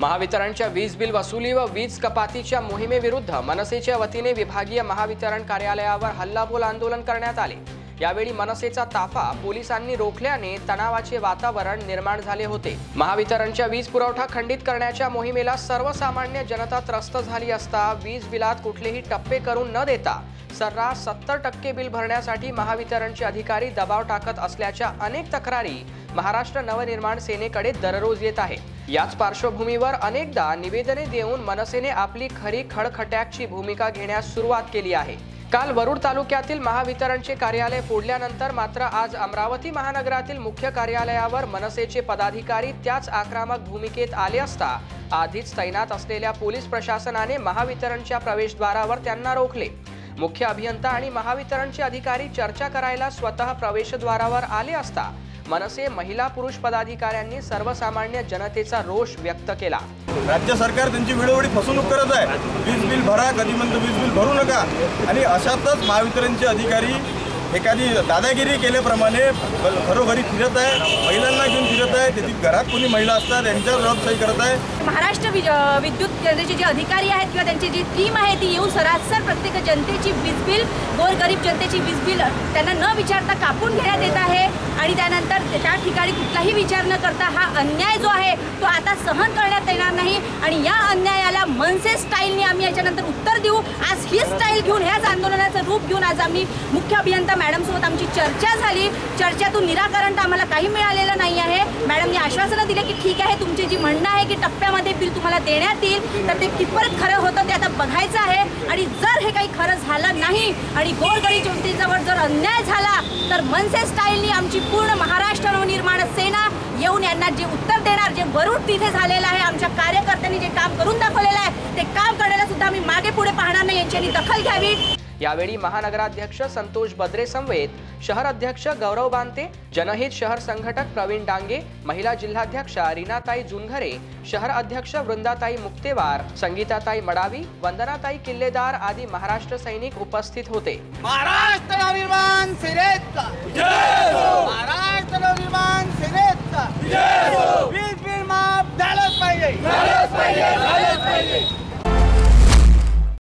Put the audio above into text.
महावितरणच्या वीज बिल वसुली व वीज कपातीच्या मोहिमेविरुद्ध मनसेच्या वतीने विभागीय महावितरण कार्यालयावर हल्लाबोल आंदोलन करण्यात आले. यावेळी मनसेचा ताफा पोलिसांनी रोखल्याने तणावाचे वातावरण निर्माण झाले होते. महावितरणच्या वीज पुरवठा खंडित करण्याच्या मोहिमेला सर्वसामान्य जनता त्रस्त झाली असता वीज बिलात कुठलेही टप्पे करून न देता सर्रास सत्तर टक्के बिल भरण्यासाठी महावितरणचे अधिकारी दबाव टाकत असल्याच्या अनेक तक्रारी महाराष्ट्र नवनिर्माण सेनेकडे दररोज येत आहे. याच पार्श्वभूमीवर अनेकदा निवेदने देऊन मनसेने आपली खरी खडखट्याची भूमिका घेण्यास सुरुवात केली आहे. काल वरुड तालुक्यातील महावितरणचे कार्यालय फोडल्यानंतर मात्र आज अमरावती महानगरातील मुख्य कार्यालयावर मनसेचे पदाधिकारी त्याच आक्रमक भूमिकेत आले असता आधीच तैनात असलेल्या पोलीस प्रशासनाने महावितरणच्या प्रवेशद्वारावर त्यांना रोखले. मुख्य अभियंता आणि महावितरणचे अधिकारी चर्चा करायला स्वतः प्रवेशद्वारावर आले असता मनसे महिला पुरुष पदाधिकाऱ्यांनी सर्वसामान्य जनतेचा रोष व्यक्त केला. राज्य सरकार त्यांची वेळोवेळी फसवणूक करत आहे. वीज बिल भरा कधी म्हणतो वीज बिल भरू नका. आणि अशातच महावितरणचे अधिकारी एखादी दादागिरी केल्याप्रमाणे घरोघरी फिरत आहे. महिलांना आहे त्याची घरात कोणी महिला असतात त्यांच्यावर जबाबदारी करत आहे. महाराष्ट्र वि- विद्युत केंद्राचे जे अधिकारी आहेत किंवा त्यांची जी टीम आहे ती येऊन सरासर प्रत्येक जनतेची वीज बिल गोरगरीब जनतेची वीज बिल त्यांना न विचारता कापून घेण्यात येत आहे. आणि त्यानंतर त्या ठिकाणी कुठलाही विचार न करता हा अन्याय जो आहे तो आता सहन करण्यात येणार नाही. आणि या अन्यायाला मनसे स्टाईलने आम्ही याच्यानंतर उत्तर देऊ. आज ही स्टाईल घेऊन ह्याच आंदोलनाचं रूप घेऊन आज आम्ही मुख्य अभियंता मॅडमसोबत आमची चर्चा झाली. चर्चेतून निराकरण तर आम्हाला काही मिळालेलं नाही मॅडमनी आश्वासनं दिले की ठीक आहे तुमची जी म्हणणं आहे की टप्प्यामध्ये बिल तुम्हाला देण्यात येईल तर ते कितपर्यंत खरं होतं ते आता बघायचं आहे. आणि जर हे काही खरं झालं नाही आणि गोरगरीब जनतेजवळ जर अन्याय झाला तर मनसे स्टाईलनी आमची पूर्ण महाराष्ट्र नवनिर्माण सेना येऊन यांना जे उत्तर देणार जे वरुड तिथे झालेलं आहे आमच्या कार्यकर्त्यांनी जे काम करून दाखवलेलं आहे ते काम करण्याला सुद्धा आम्ही मागे पुढे पाहणार नाही. यांची दखल घ्यावी. यावेळी महानगराध्यक्ष संतोष बद्रे समवेत शहर अध्यक्ष गौरव बांते जनहित शहर संघटक प्रवीण डांगे महिला जिल्हाध्यक्षा रीनाताई जुनघरे शहर अध्यक्ष वृंदाताई मुक्तेवार संगीताताई मडावी वंदनाताई किल्लेदार आदी महाराष्ट्र सैनिक उपस्थित होते. महाराष्ट्र नवनिर्माण सेनेचा महाराष्ट्र नवनिर्माण सेनेचा वीज बिल माफ झालंच पाहिजे.